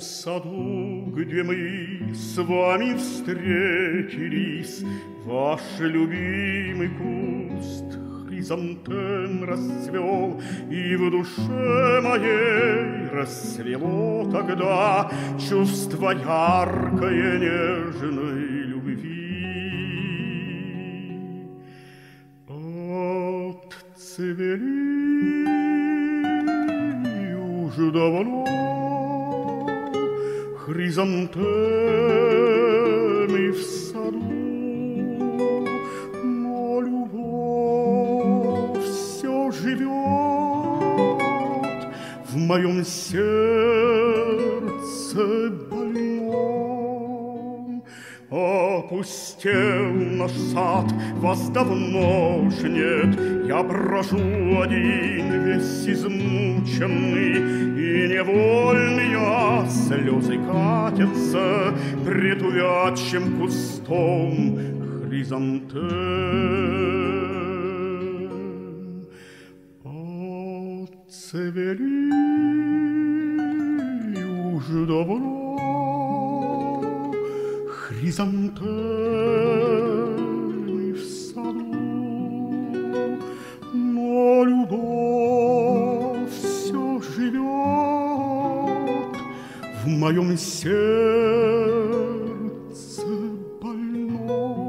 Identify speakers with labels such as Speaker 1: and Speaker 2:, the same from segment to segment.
Speaker 1: саду, где мы с вами встретились, Ваш любимый куст хризантем расцвел, И в душе моей расцвело тогда Чувство яркое нежной любви. Отцвели уже давно хризантемы в саду, но любовь все живет в моем сердце больном. Опустел наш сад, вас давно ж нет, Я брожу один, весь измученный, И невольно я слезы катятся Пред увядшим кустом хризантем. Отцвели уже давно хризантемы в моем сердце больно,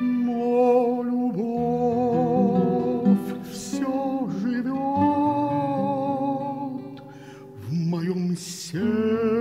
Speaker 1: Но любовь все живет в моем сердце.